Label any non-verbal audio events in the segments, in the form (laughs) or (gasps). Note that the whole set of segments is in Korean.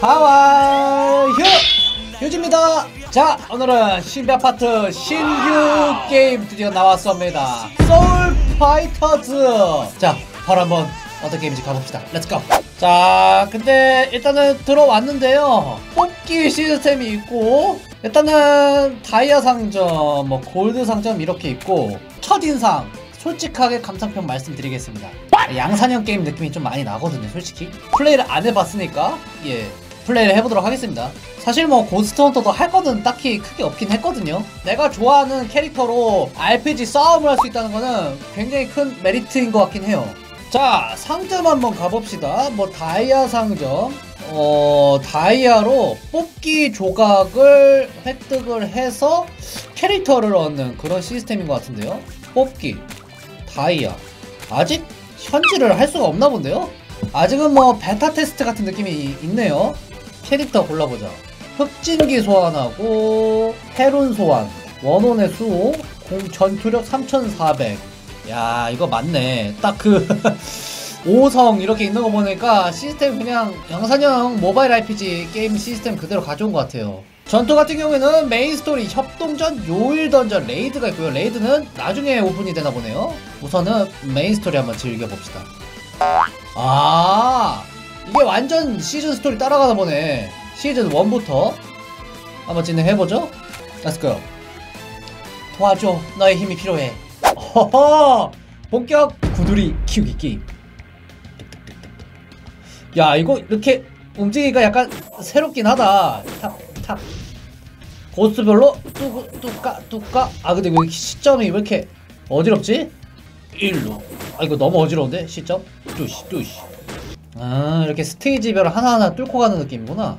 하와이! 휴! 휴지입니다. 자 오늘은 신비 아파트 신규 게임 드디어 나왔습니다. 소울 파이터즈! 자 바로 한번 어떤 게임인지 가봅시다. Let's go 자 근데 일단은 들어왔는데요. 뽑기 시스템이 있고 일단은 다이아 상점 뭐 골드 상점 이렇게 있고 첫인상 솔직하게 감상평 말씀드리겠습니다 양산형 게임 느낌이 좀 많이 나거든요 솔직히. 플레이를 안 해봤으니까 예 플레이를 해보도록 하겠습니다. 사실 뭐 고스트 헌터도 할 거는 딱히 크게 없긴 했거든요. 내가 좋아하는 캐릭터로 RPG 싸움을 할 수 있다는 거는 굉장히 큰 메리트인 것 같긴 해요. 자 상점 한번 가봅시다. 뭐 다이아 상점. 어 다이아로 뽑기 조각을 획득을 해서 캐릭터를 얻는 그런 시스템인 것 같은데요. 뽑기. 다이아. 아직 현질을 할 수가 없나 본데요? 아직은 뭐 베타 테스트 같은 느낌이 있네요. 캐릭터 골라보자. 흑진기 소환하고 헤론 소환 원혼의 수공 전투력 3400 야 이거 맞네. 딱 그 (laughs) 5성 이렇게 있는 거 보니까 시스템 그냥 양산형 모바일 RPG 게임 시스템 그대로 가져온 것 같아요. 전투 같은 경우에는 메인 스토리 협동전 요일 dungeon raid가 있고요. raid는 나중에 오픈이 되나 보네요. 우선은 메인 스토리 한번 즐겨봅시다. 아 이게 완전 시즌 스토리 따라가나 보네. 시즌 1부터 한번 진행해보죠. Let's go 도와줘. 너의 힘이 필요해. 허허! 본격 구두리 키우기 게임 야 이거 이렇게 움직이기가 약간 새롭긴 하다 탁탁 고스볼로 뚜, 뚜까 뚜까 아 근데 왜 시점이 왜 이렇게 어지럽지? 일로 아 이거 너무 어지러운데 시점? 뚜시 뚜시 아 이렇게 스테이지별 하나하나 뚫고 가는 느낌이구나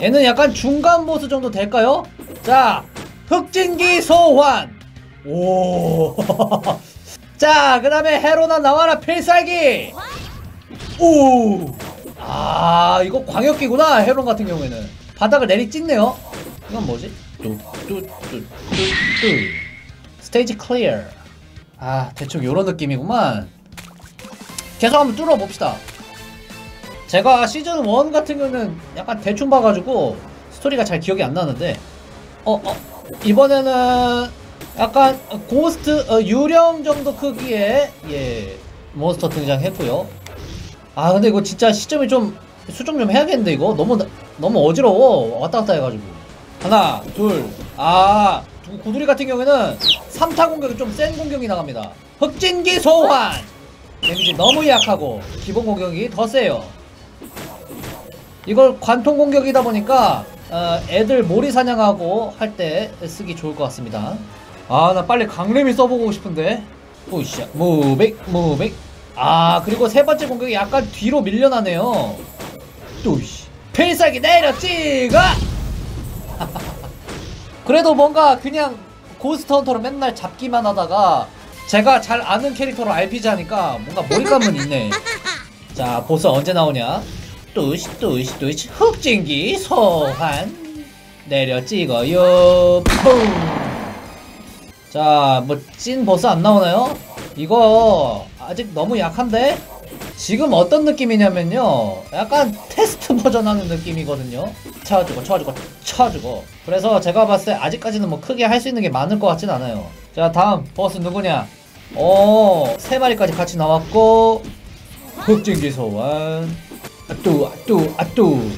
얘는 약간 중간 보스 정도 될까요? 자 흑진기 소환 오. (laughs) 자, 그 다음에 헤로나 나와라 필살기! 오! 아, 이거 광역기구나, 헤론 같은 경우에는. 바닥을 내리 찢네요. 이건 뭐지? 뚜, 뚜, 뚜, 뚜, 뚜. stage clear. 아, 대충 요런 느낌이구만. 계속 한번 뚫어 봅시다. 제가 시즌 1 같은 경우는 약간 대충 봐가지고 스토리가 잘 기억이 안 나는데, 어, 어, 이번에는 약간 고스트 어, 유령 정도 크기의 예 몬스터 등장했고요. 아 근데 이거 진짜 시점이 좀 수정 좀 해야겠는데 이거? 너무 너무 어지러워. 왔다 갔다 해가지고. 하나 둘아 구두리 같은 경우에는 3타 공격이 좀 센 공격이 나갑니다. 흑진기 소환! 데미지 너무 약하고 기본 공격이 더 세요. 이걸 관통 공격이다 보니까 어, 애들 모리 사냥하고 할 때 쓰기 좋을 것 같습니다. 아 나 빨리 강림이 써보고 싶은데. 오이샤 무백 무백 아 그리고 세 번째 공격이 약간 뒤로 밀려나네요. 또이씨. 필살기 내려 찍어 (laughs) 그래도 뭔가 그냥 고스트 헌터로 맨날 잡기만 하다가 제가 잘 아는 캐릭터로 RPG 하니까 뭔가 몰입감은 있네. (laughs) 자 보스 언제 나오냐? 뚜시 뚜시 뚜시 흑진기 소환. 내려 찍어요. 뿡 자, 뭐, 찐 보스 안 나오나요? 이거, 아직 너무 약한데? 지금 어떤 느낌이냐면요. 약간 테스트 (laughs) 버전 하는 느낌이거든요. 쳐주고, 쳐주고, 쳐주고. 그래서 제가 봤을 때 아직까지는 뭐 크게 할 수 있는 게 많을 것 같진 않아요. 자, 다음, 보스 누구냐? 오, 세 마리까지 같이 나왔고, 흑진기 소환. 아뚜, 아뚜, 아뚜.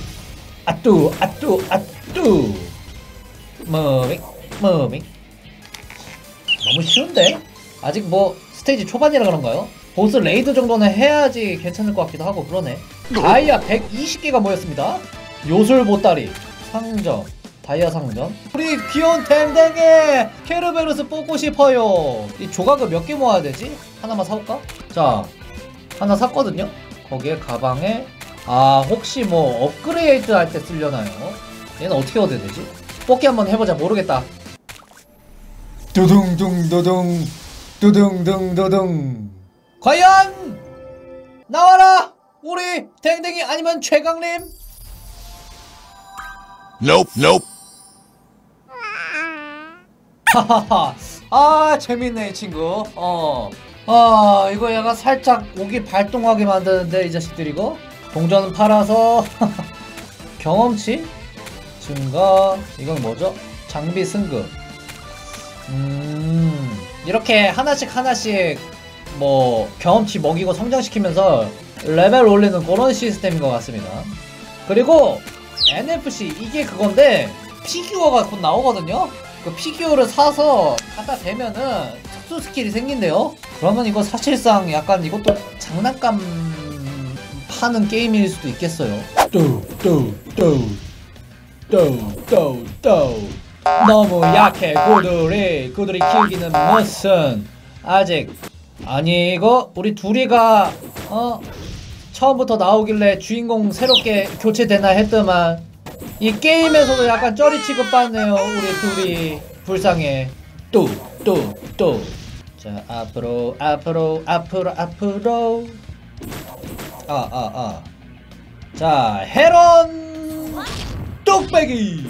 아뚜, 아뚜, 아뚜. 머믹, 머믹. 너무 쉬운데? 아직 뭐 스테이지 초반이라 그런가요? 보스 raid 정도는 해야지 괜찮을 것 같기도 하고 그러네. 다이아 120개가 모였습니다? 요술 보따리 상점 다이아 상점. 우리 귀여운 댕댕이 케르베로스 뽑고 싶어요. 이 조각을 몇 개 모아야 되지? 하나만 사올까? 자 하나 샀거든요. 거기에 가방에 아 혹시 뭐 업그레이드 할때 쓰려나요? 얘는 어떻게 얻어야 되지? 뽑기 한번 해보자. 모르겠다. 두둥둥 두둥. 두둥둥 두둥 과연 나와라 우리 댕댕이 아니면 최강림? Nope, nope. 하하하. 아 재밌네 이 친구. 어. 아 이거 얘가 살짝 오기 발동하게 만드는데 이 자식들 이거 동전 팔아서. (laughs) 경험치? 증가 이건 뭐죠? 장비 승급. 음 이렇게 하나씩 하나씩 뭐 경험치 먹이고 성장시키면서 레벨 올리는 그런 시스템인 것 같습니다. 그리고 NFC 이게 그건데 피규어가 곧 나오거든요? 그 피규어를 사서 갖다 대면은 특수 스킬이 생긴대요. 그러면 이거 사실상 약간 이것도 장난감 파는 게임일 수도 있겠어요. 뚜뚜뚜뚜뚜뚜. 너무 약해. 구들이 구들이 키우기는 무슨 아직 아니 이거 우리 둘이가 어 처음부터 나오길래 주인공 새롭게 교체되나 했더만 이 게임에서도 약간 쩌리 취급받네요 우리 둘이 불쌍해. 뚜뚜뚜자 앞으로 앞으로 앞으로 앞으로. 아 아 아 자 헤런 뚝배기!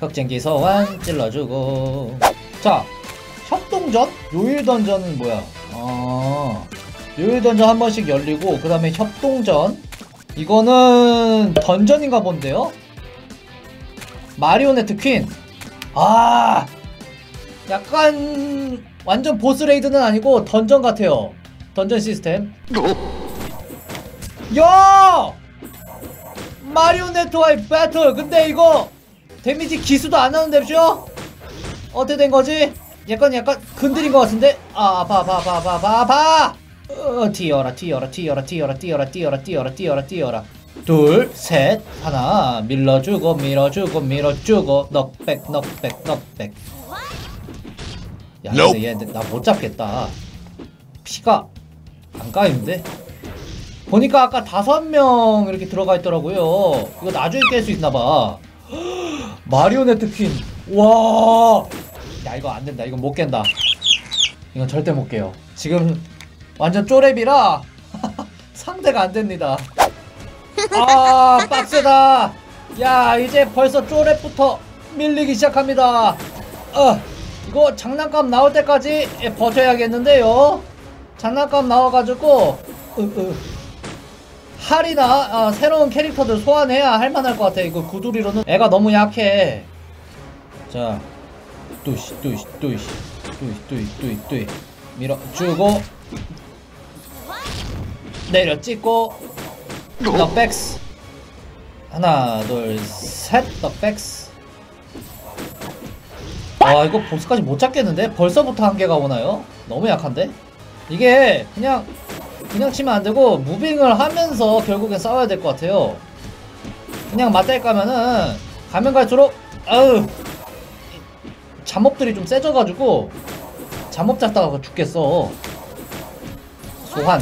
흑쟁기 소환 찔러주고. 자 협동전? 요일 던전은 뭐야 아 요일 던전 한 번씩 열리고 그 다음에 협동전 이거는 던전인가 본데요? 마리오네트 퀸. 아, 약간 완전 보스 raid는 아니고 던전 같아요. 던전 시스템. 야! 마리오네트와의 배틀. 근데 이거 데미지 기스도 안 나는데요? 어떻게 된 거지? 약간 약간 건드린 것 같은데? 아, 아파, 아파, 아파, 아파, 아파, 아파! 어, 뛰어라 뛰어라 뛰어라 뛰어라 뛰어라 뛰어라 뛰어라 뛰어라 뛰어라. 둘 셋 하나. 밀어주고 밀어주고 밀어주고. knockback knockback knockback. 야 근데 얘 나 못 잡겠다. 피가 안 까이는데? 보니까 아까 다섯 명 이렇게 들어가 있더라고요. 이거 나중에 깰 수 있나봐. (gasps) 마리오네트 퀸와 야 이거 안 된다 이거 못 깬다 이건 절대 못 깨요 지금 완전 쪼렙이라 (laughs) 상대가 안 됩니다. 아 빡세다. 야 이제 벌써 쪼렙부터 밀리기 시작합니다. 어 이거 장난감 나올 때까지 버텨야겠는데요. 장난감 나와가지고 으, 으. 할이나 아, 새로운 캐릭터들 소환해야 할만할 것 같아. 이거 구두리로는 애가 너무 약해. 자 뚜시 뚜시 뚜시 뚜시 뚜시 뚜시 뚜시 밀어주고. 내려 찍고. knockback스. 하나 둘셋. knockback스. 아 이거 보스까지 못 잡겠는데? 벌써부터 한계가 오나요? 너무 약한데? 이게 그냥 그냥 치면 안되고 moving을 하면서 결국엔 싸워야 될 것 같아요. 그냥 맞댈 까면은 가면 갈수록 아우 잠업들이 좀 세져가지고 잠업 잡다가 죽겠어 소환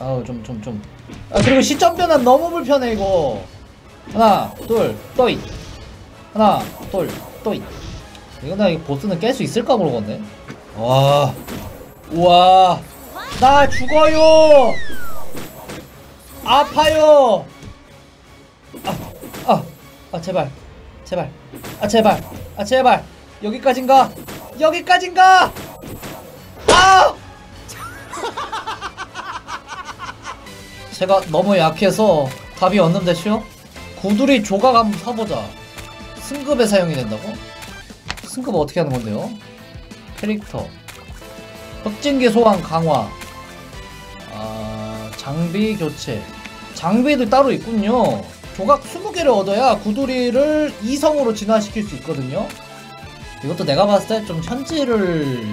아우 좀 좀 좀. 아 그리고 시점 변환 너무 불편해 이거. 하나 둘 또잇. 하나 둘 또잇. 이거 나이 보스는 깰 수 있을까 모르겠네. 와. 우와. 나 죽어요. 아파요. 아, 아, 아 제발, 제발, 아 제발, 아 제발. 여기까진가? 여기까진가? 아! (laughs) 제가 너무 약해서 답이 없는데쇼? 구두리 조각 한번 사보자 승급에 사용이 된다고? 승급 어떻게 하는 건데요? 캐릭터 흑진기 소환 강화 아, 장비 교체 장비도 따로 있군요 조각 20개를 얻어야 구두리를 2성으로 진화시킬 수 있거든요. 이것도 내가 봤을 때 좀 현질을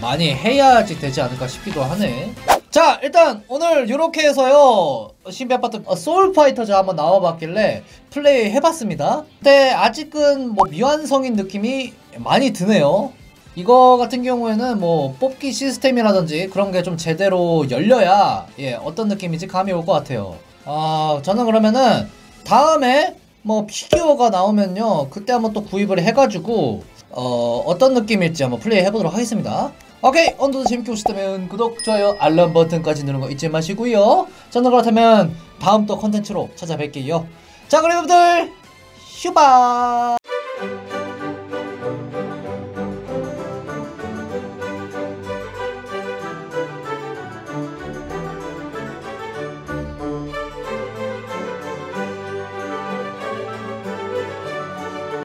많이 해야지 되지 않을까 싶기도 하네. 자 일단 오늘 이렇게 해서요 신비 아파트 어, 소울파이터즈 한번 나와봤길래 플레이 해봤습니다. 근데 아직은 뭐 미완성인 느낌이 많이 드네요 이거 같은 경우에는 뭐 뽑기 시스템이라든지 그런 게 좀 제대로 열려야 예 어떤 느낌인지 감이 올 것 같아요. 아 저는 그러면은 다음에 뭐 피규어가 나오면요. 그때 한번 또 구입을 해가지고 어 어떤 느낌일지 한번 플레이 해보도록 하겠습니다. 오케이. 오늘도 재밌게 보셨다면 구독, 좋아요, 알람 버튼까지 누르는 거 잊지 마시고요. 저는 그렇다면 다음 또 컨텐츠로 찾아뵐게요. 자 그럼 여러분들 슈바